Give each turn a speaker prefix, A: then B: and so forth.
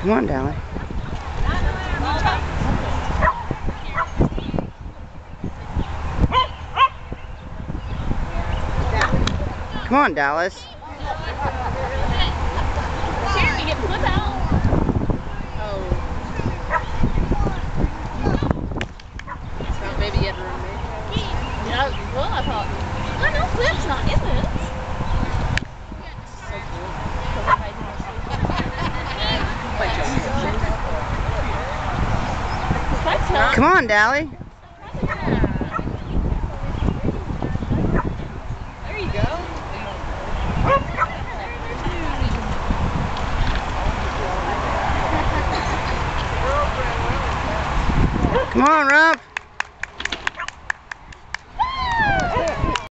A: Come on, Dally. Come on, Dallas.
B: Oh. Well, I thought, oh no, Flip's not in this.
A: Come on, Dally.
B: There you go.
A: Come on, Rump.